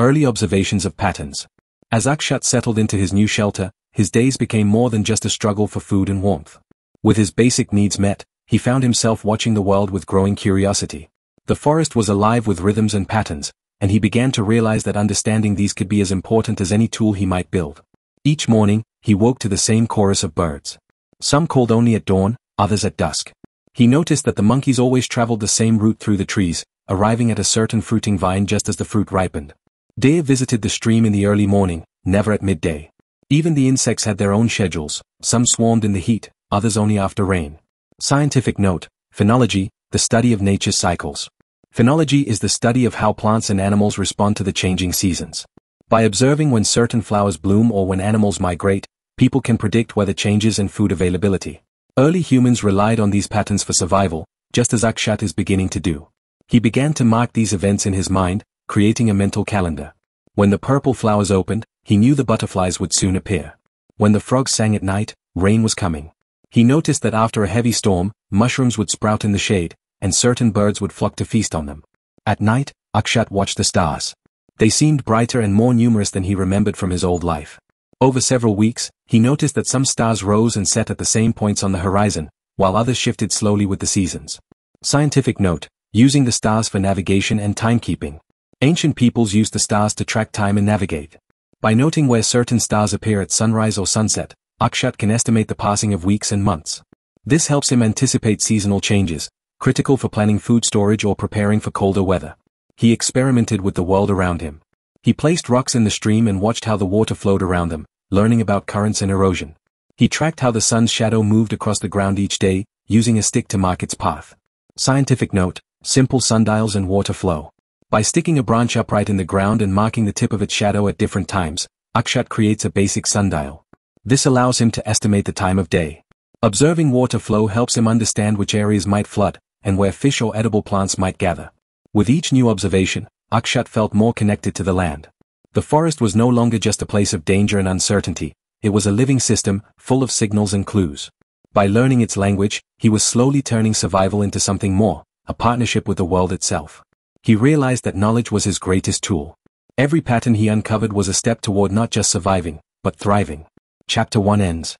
Early Observations of Patterns As Akshat settled into his new shelter, his days became more than just a struggle for food and warmth. With his basic needs met, he found himself watching the world with growing curiosity. The forest was alive with rhythms and patterns, and he began to realize that understanding these could be as important as any tool he might build. Each morning, he woke to the same chorus of birds. Some called only at dawn, others at dusk. He noticed that the monkeys always traveled the same route through the trees, arriving at a certain fruiting vine just as the fruit ripened. Deer visited the stream in the early morning, never at midday. Even the insects had their own schedules, some swarmed in the heat, others only after rain. Scientific note, phenology, the study of nature's cycles. Phenology is the study of how plants and animals respond to the changing seasons. By observing when certain flowers bloom or when animals migrate, people can predict weather changes and food availability. Early humans relied on these patterns for survival, just as Akshat is beginning to do. He began to mark these events in his mind, creating a mental calendar. When the purple flowers opened, he knew the butterflies would soon appear. When the frogs sang at night, rain was coming. He noticed that after a heavy storm, mushrooms would sprout in the shade, and certain birds would flock to feast on them. At night, Akshat watched the stars. They seemed brighter and more numerous than he remembered from his old life. Over several weeks, he noticed that some stars rose and set at the same points on the horizon, while others shifted slowly with the seasons. Scientific note, using the stars for navigation and timekeeping. Ancient peoples used the stars to track time and navigate. By noting where certain stars appear at sunrise or sunset, Akshat can estimate the passing of weeks and months. This helps him anticipate seasonal changes, critical for planning food storage or preparing for colder weather. He experimented with the world around him. He placed rocks in the stream and watched how the water flowed around them, learning about currents and erosion. He tracked how the sun's shadow moved across the ground each day, using a stick to mark its path. Scientific note, simple sundials and water flow. By sticking a branch upright in the ground and marking the tip of its shadow at different times, Akshat creates a basic sundial. This allows him to estimate the time of day. Observing water flow helps him understand which areas might flood, and where fish or edible plants might gather. With each new observation, Akshat felt more connected to the land. The forest was no longer just a place of danger and uncertainty, it was a living system, full of signals and clues. By learning its language, he was slowly turning survival into something more, a partnership with the world itself. He realized that knowledge was his greatest tool. Every pattern he uncovered was a step toward not just surviving, but thriving. Chapter 1 ends.